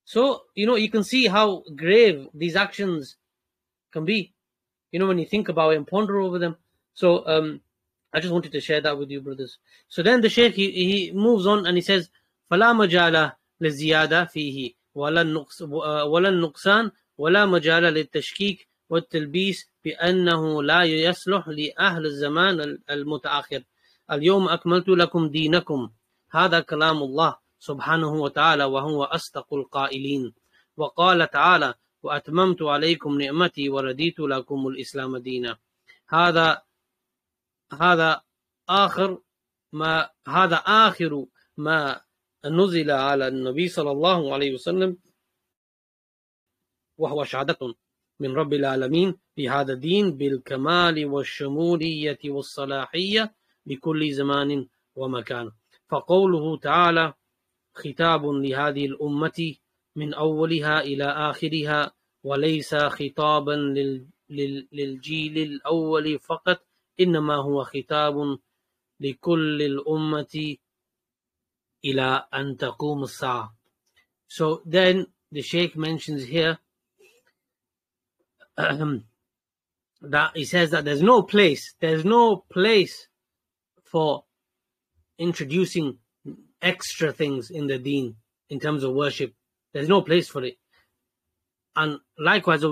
So, you know, you can see how grave these actions can be. You know, when you think about it and ponder over them. So, um, I just wanted to share that with you, brothers. So then the Shaykh, he, he moves on and he says, فَلَا مَجَالَ لِلزِّيَادَةِ فِيهِ وَلَا النُّقْصَانِ ولا مجال للتشكيك والتلبيس بأنه لا يصلح لأهل الزمان المتأخر اليوم أكملت لكم دينكم هذا كلام الله سبحانه وتعالى وهو أصدق القائلين. وقال تعالى وأتممت عليكم نعمتي ورديت لكم الإسلام دينا. هذا هذا آخر ما هذا آخر ما نزل على النبي صلى الله عليه وسلم وهو شهادة من رب العالمين في هذا الدين بالكمال والشمولية والصلاحية بكل زمان ومكان. فقوله تعالى خطاب لهذه الأمة من أولها إلى آخرها وليس خطابا للجيل الأول فقط إنما هو خطاب لكل الأمة إلى أن تقوم الساعة. So then the Sheikh mentions here that he says that there's no place, there's no place for introducing extra things in the deen in terms of worship. There's no place for it. And likewise,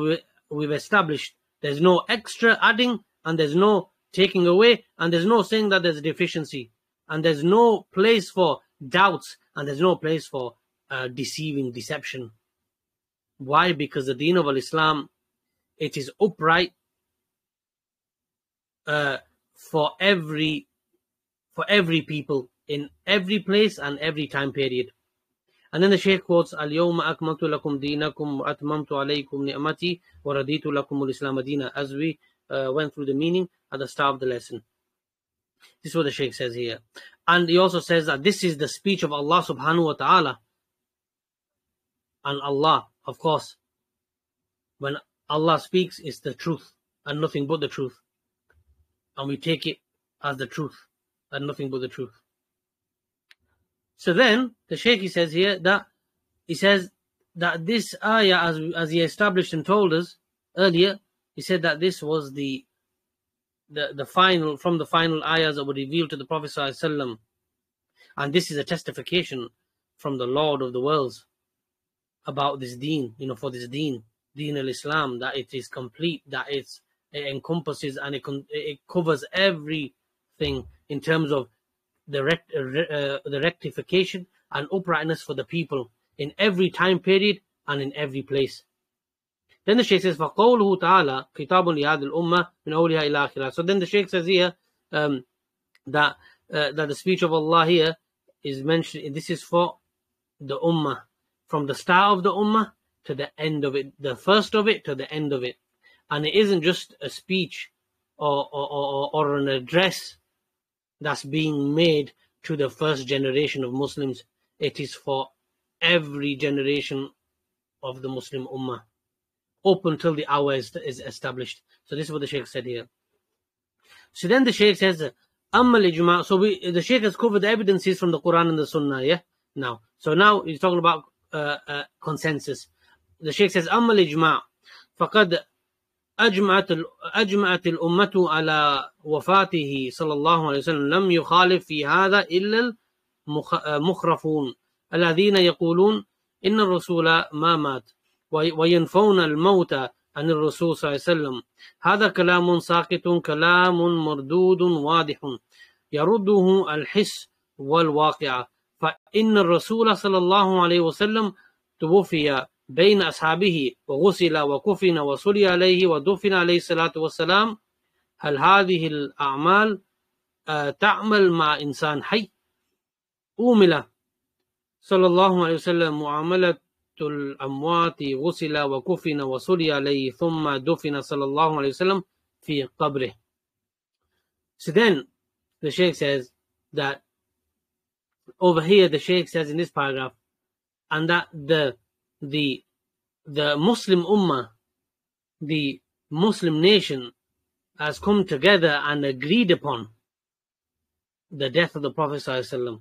we've established there's no extra adding and there's no taking away and there's no saying that there's a deficiency and there's no place for doubts and there's no place for uh, deceiving deception. Why? Because the deen of Al Islam it is upright uh, for every for every people in every place and every time period. And then the Shaykh quotes, Al-Yawma akmaltu lakum deenakum wa atmamtu alaykum ni'mati wa raditu Islam adina as we uh, went through the meaning at the start of the lesson. This is what the Shaykh says here. And he also says that this is the speech of Allah subhanahu wa ta'ala. And Allah, of course, when Allah speaks, it's the truth and nothing but the truth. And we take it as the truth and nothing but the truth. So then the Sheikh he says here that he says that this ayah as as he established and told us earlier, he said that this was the the, the final from the final ayahs that were revealed to the Prophet and this is a testification from the Lord of the worlds about this deen, you know, for this deen. Deen al-Islam, that it is complete, that it's, it encompasses and it, it covers everything in terms of the, rect, uh, uh, the rectification and uprightness for the people in every time period and in every place. Then the Shaykh says, فَقَوْلُهُ تَعَالَى كِتَابٌ لِهَذِي الْأُمَّةِ مِنْ أَوْلِهَا إِلَى آخِرَهَا So then the Shaykh says here um, that uh, that the speech of Allah here is mentioned, this is for the Ummah, from the start of the Ummah to the end of it, the first of it to the end of it. And it isn't just a speech or, or, or, or an address that's being made to the first generation of Muslims. It is for every generation of the Muslim Ummah up until the hour is, is established. So this is what the Sheikh said here. So then the Sheikh says, Amma ijma. So we, the Sheikh has covered the evidences from the Quran and the Sunnah, yeah? Now. So now he's talking about uh, uh, consensus. The Sheikh says, أما الإجماع فقد أجمعت أجمعت الأمة على وفاته صلى الله عليه وسلم. لم يخالف في هذا إلا المخرفون الذين يقولون إن الرسول ما مات وينفون الموت عن الرسول صلى الله عليه وسلم. هذا كلام ساقط كلام مردود واضح. يرده الحس والواقع. فإن الرسول صلى الله عليه وسلم توفي بين أصحابه وغسل وكفن وصلي عليه ودفن عليه الصلاة والسلام. هل هذه الأعمال تعمل مع إنسان حي؟ أومل. صلى الله عليه وسلم معاملة الأموات غسل وكفن وصلي عليه ثم دفن صلى الله عليه وسلم في قبره. So then the Sheikh says that over here the Sheikh says in this paragraph and that the the the Muslim Ummah, the Muslim nation, has come together and agreed upon the death of the Prophet ﷺ.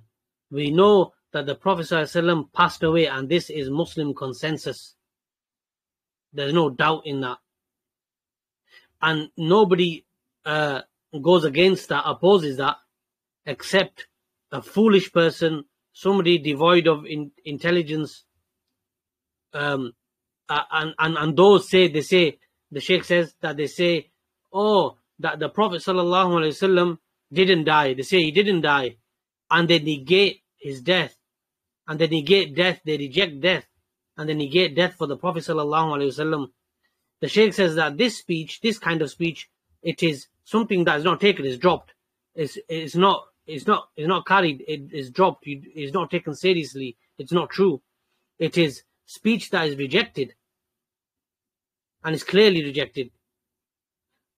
We know that the Prophet ﷺ passed away, and this is Muslim consensus. There's no doubt in that, and nobody uh, goes against that, opposes that, except a foolish person, somebody devoid of in, intelligence, um, uh, and, and and those say they say the Sheikh says that they say, oh, that the Prophet sallallahu alaihi wasallam didn't die. They say he didn't die, and they negate his death, and they negate death. They reject death, and they negate death for the Prophet sallallahu alaihi wasallam. The Sheikh says that this speech, this kind of speech, it is something that is not taken, is dropped. It's it's not it's not it's not carried. It is dropped. It's not taken seriously. It's not true. It is speech that is rejected. And is clearly rejected.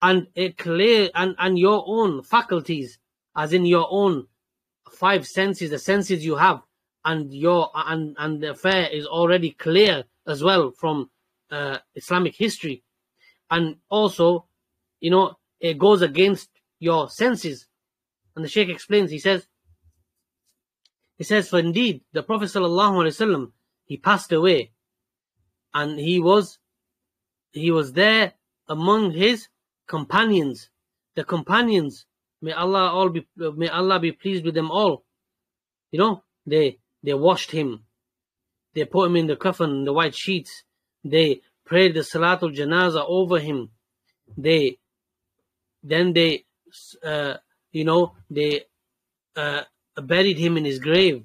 And it clear and and your own faculties as in your own five senses the senses you have and your and and the affair is already clear as well from uh, islamic history. And also you know it goes against your senses. And the sheikh explains he says he says for indeed the prophet sallallahu alaihi wasallam he passed away. And he was he was there among his companions. The companions may allah all be may allah be pleased with them all. You know they they washed him. They put him in the coffin the white sheets. They prayed the salatul janaza over him. They then they uh, you know they uh, buried him in his grave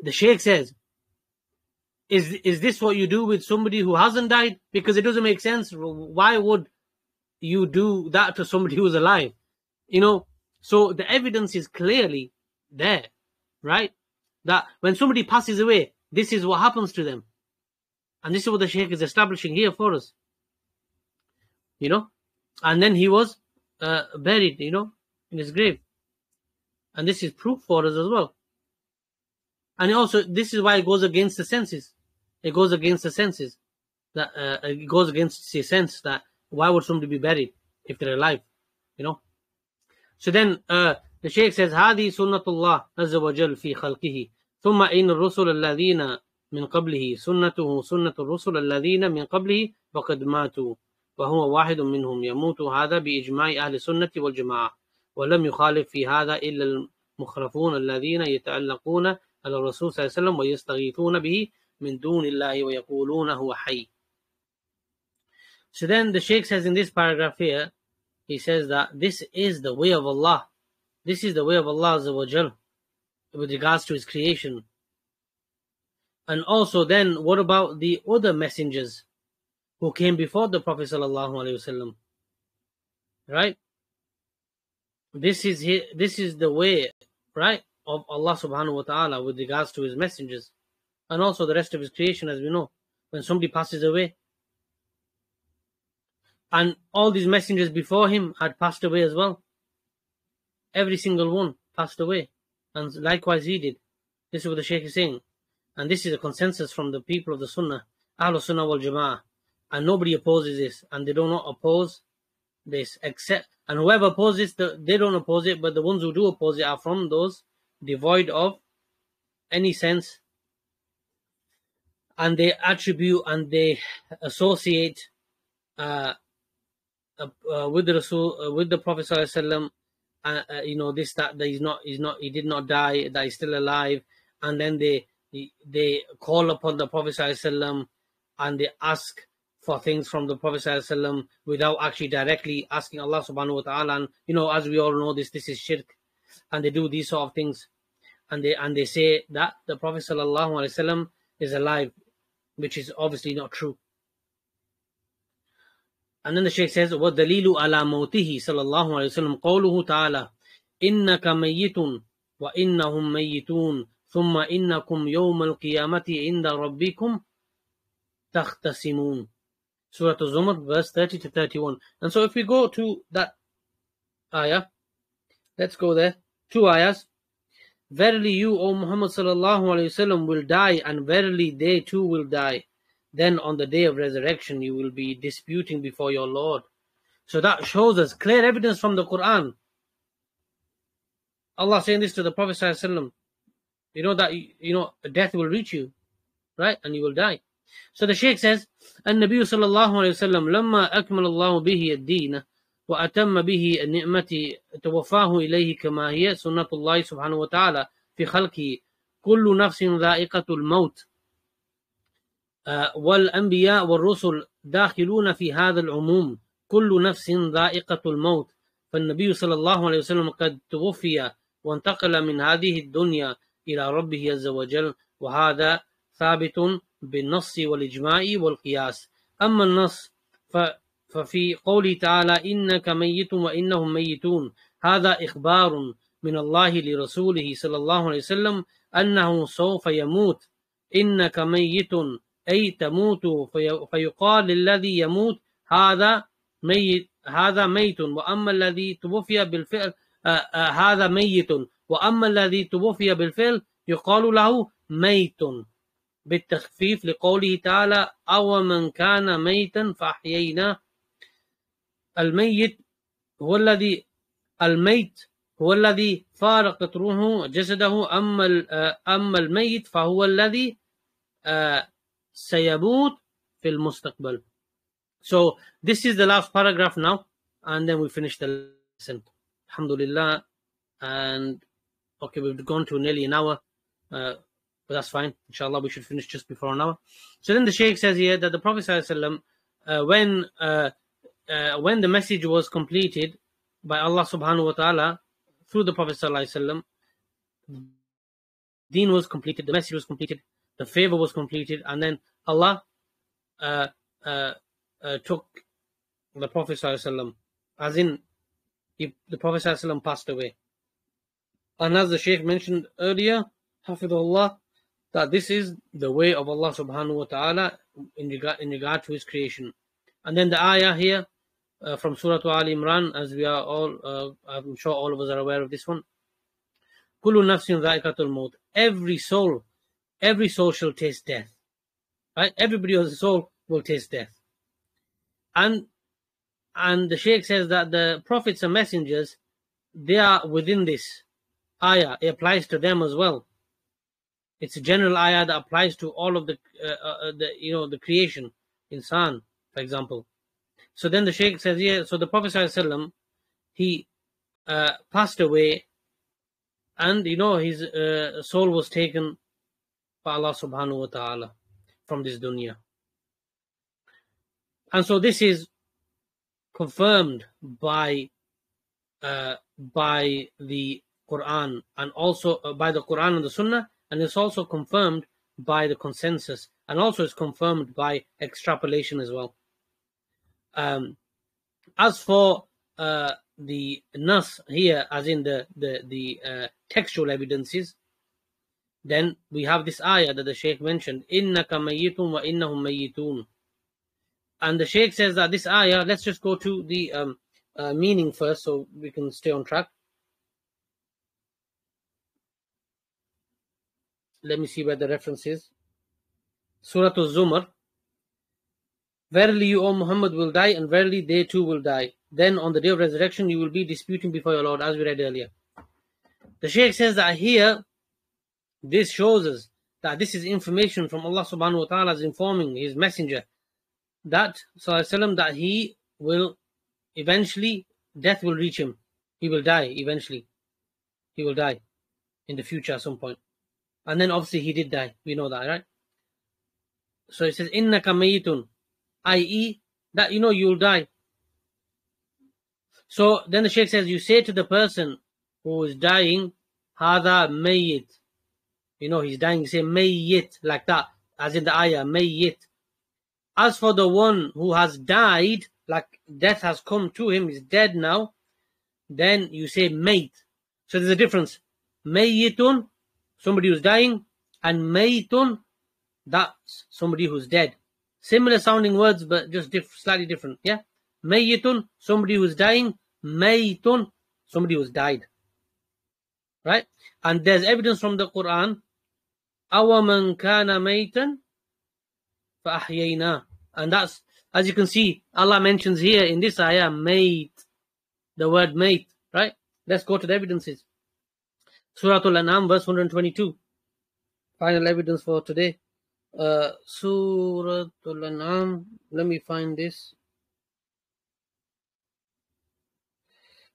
the sheikh says is is this what you do with somebody who hasn't died? Because it doesn't make sense. Why would you do that to somebody who's alive? You know so the evidence is clearly there right? That when somebody passes away this is what happens to them. And this is what the sheikh is establishing here for us. You know? And then he was uh, buried you know in his grave. And this is proof for us as well and also, this is why it goes against the senses. It goes against the senses. That uh, it goes against the sense that why would somebody be buried if they're alive? You know. So then uh, the Shaykh says, هذه سنة الله عز وجل في خلقه ثم إن الرسل الذين من قبله سنته سنة الرسل الذين من قبله وقد ماتوا وهو واحد منهم يموت هذا بإجماع أهل السنة والجماعة ولم يخالف في هذا إلا المخرفون الذين يتعلقون على الرسول صلى الله عليه وسلم ويستغيثون به من دون الله ويقولون هو حي So then the Sheikh says in this paragraph here, he says that this is the way of Allah. This is the way of Allah Azza with regards to His creation. And also then, what about the other messengers who came before the Prophet Sallallahu Alaihi Wasallam? Right? This is his, this is the way, right? Of Allah subhanahu wa ta'ala with regards to his messengers and also the rest of his creation as we know when somebody passes away. And all these messengers before him had passed away as well. Every single one passed away and likewise he did. This is what the sheikh is saying. And this is a consensus from the people of the sunnah ahlul sunnah wal jama'ah. And nobody opposes this and they do not oppose this except and whoever opposes the, they don't oppose it but the ones who do oppose it are from those devoid of any sense and they attribute and they associate uh, uh, uh, with the Rasul, uh, with the Prophet sallallahu uh, uh, you know this that, that he's not he's not he did not die that he's still alive and then they they call upon the Prophet and they ask for things from the Prophet without actually directly asking Allah subhanahu wa ta'ala. And you know as we all know this this is shirk and they do these sort of things and they and they say that the Prophet sallallahu alaihi wasallam is alive which is obviously not true and then the Shaykh says, وَالدَّلِيلُ عَلَى مَوْتِهِ صلى الله عليه وسلم قوله تعالى إِنَّكَ مَيِّتٌ وَإِنَّهُمْ مَيِّتُونَ ثُمَّ إِنَّكُمْ يَوْمَ الْقِيَامَةِ عِنْدَ رَبِّكُمْ تَخْتَصِمُونَ Surah Al-Zumar, verse 30 to 31. And so if we go to that ayah, let's go there. Two ayahs. Verily you, O Muhammad sallallahu alayhi wasallam, will die, and verily they too will die. Then on the day of resurrection, you will be disputing before your Lord. So that shows us clear evidence from the Quran. Allah saying this to the Prophet ﷺ, you know that you know death will reach you, right, and you will die. So the Shaykh says, النبي صلى الله عليه وسلم لما أكمل الله به الدين وأتم به النعمة توفاه إليه كما هي سنة الله سبحانه وتعالى في خلقه. كل نفس ذائقة الموت. والأنبياء والرسل داخلون في هذا العموم. كل نفس ذائقة الموت. فالنبي صلى الله عليه وسلم قد توفي وانتقل من هذه الدنيا إلى ربه عز وجل. وهذا ثابت بالنص والإجماع والقياس. أما النص ففي قوله تعالى إنك ميت وإنهم ميتون. هذا إخبار من الله لرسوله صلى الله عليه وسلم أنه سوف يموت. إنك ميت أي تموت فيقال للذي يموت هذا ميت هذا ميت. وأما الذي توفي بالفعل آه آه هذا ميت. وأما الذي توفي بالفعل يقال له ميت. بالتخفيف لقوله تعالى أو من كان ميتا فأحيينا الميت هو الذي الميت هو الذي فارقت روحه جسده أما آه، أما الميت فهو الذي سيموت في المستقبل so this is the last paragraph now and then we finish the lesson alhamdulillah and okay we've gone to nearly an hour uh, but that's fine inshallah we should finish just before an hour so then the sheikh says here that the prophet uh, when uh, uh, when the message was completed by Allah subhanahu wa ta'ala through the Prophet sallallahu deen was completed, the message was completed, the favor was completed, and then Allah uh, uh, uh took the Prophet sallallahu as in he, the Prophet sallallahu passed away. And as the Shaykh mentioned earlier, Hafidullah, that this is the way of Allah subhanahu wa ta'ala in regard, in regard to his creation. And then the ayah here uh, from Surah Al Imran, as we are all, uh, I'm sure all of us are aware of this one. Kullu nafsin maut. Every soul every soul shall taste death. Right? Everybody a soul will taste death. And and the Sheikh says that the prophets and messengers, they are within this ayah. It applies to them as well. It's a general ayah that applies to all of the, uh, uh, the you know, the creation, insan, for example. So then the Sheikh says, yeah, so the Prophet he uh, passed away and, you know, his uh, soul was taken by Allah subhanahu wa ta'ala from this dunya. And so this is confirmed by uh, by the Quran and also uh, by the Quran and the Sunnah, and it's also confirmed by the consensus, and also it's confirmed by extrapolation as well. Um, as for uh, the nas here, as in the the the uh, textual evidences, then we have this ayah that the Sheikh mentioned: "Inna kamayitun wa innahum mayitun." And the Sheikh says that this ayah. Let's just go to the um, uh, meaning first, so we can stay on track. Let me see where the reference is. Surah Al-Zumar, Verily you, O Muhammad, will die, and verily they too will die. Then on the day of resurrection you will be disputing before your Lord, as we read earlier. The Shaykh says that here this shows us that this is information from Allah subhanahu wa ta'ala is informing his messenger that وسلم, that he will eventually death will reach him. He will die eventually. He will die in the future at some point. And then obviously he did die. We know that, right? So it says, Innaka mayitun, i.e., that you know you'll die. So then the Sheikh says, You say to the person who is dying, Hada mayyit. You know, he's dying, you say mayyit, like that, as in the ayah, mayyit. As for the one who has died, like death has come to him, he's dead now, then you say mate. So there's a difference. Mayyitun, somebody who's dying, and maytun, that's somebody who's dead. Similar sounding words, but just diff slightly different. Yeah. Mayyitun, somebody who's dying. Maytun, somebody who's died. Right? And there's evidence from the Quran. Awaman kana maytan fa'ahyayna. And that's, as you can see, Allah mentions here in this ayah, mate, the word mate, right? Let's go to the evidences. Surah Al-An'am, verse 122. Final evidence for today. Uh, Suratul Surah An'am. Let me find this.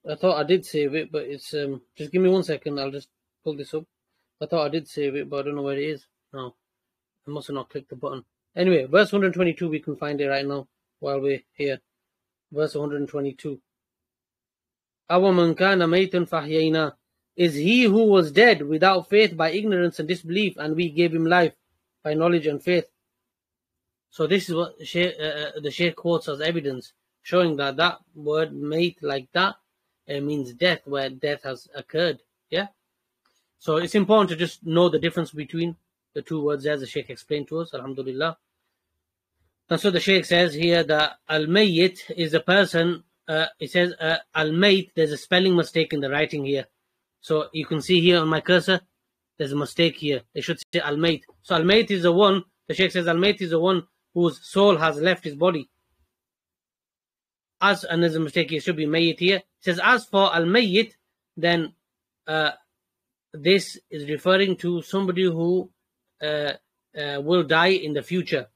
I thought I did save it, but it's um. Just give me one second. I'll just pull this up. I thought I did save it, but I don't know where it is now. I must have not clicked the button. Anyway, verse 122. We can find it right now while we're here. Verse 122. Is he who was dead without faith by ignorance and disbelief, and we gave him life by knowledge and faith. So this is what uh, uh, the Shaykh quotes as evidence, showing that that word mate like that it means death where death has occurred. Yeah. So it's important to just know the difference between the two words as the Sheikh explained to us. Alhamdulillah. And so the Sheikh says here that al mayyit is a person. Uh, it says uh, al mayt. There's a spelling mistake in the writing here. So you can see here on my cursor, there's a mistake here. They should say al mayt. So al mayt is the one. The Sheikh says al mayt is the one whose soul has left his body as and there's a mistake it should be mayyit here it says as for al mayyit then uh, this is referring to somebody who uh, uh, will die in the future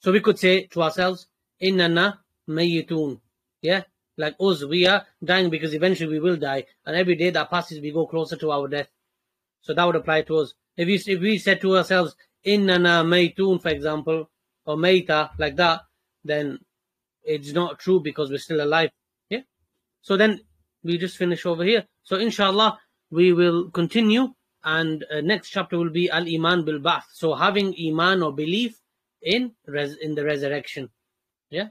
so we could say to ourselves innana mayyitun yeah like us we are dying because eventually we will die and every day that passes we go closer to our death so that would apply to us if we if we said to ourselves innana maytun for example or mayta like that then it's not true because we're still alive. Yeah. So then we just finish over here. So inshallah we will continue and uh, next chapter will be al iman bil ba'th. So having iman or belief in res- in the resurrection. Yeah.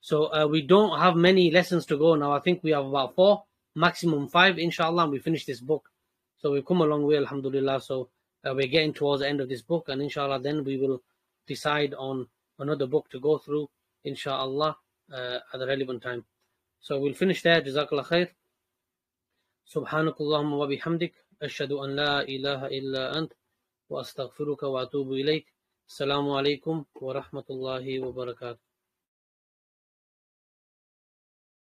So uh, we don't have many lessons to go now. I think we have about four, maximum five, inshallah, and we finish this book. So we've come a long way, alhamdulillah. So uh, we're getting towards the end of this book, and inshallah, then we will decide on another book to go through, inshallah uh, at the relevant time. So we'll finish there. Jazakallah khair. سبحانك اللهم وبحمدك أشهد أن لا إله إلا أنت وأستغفرك وأتوب إليك السلام عليكم ورحمة الله وبركاته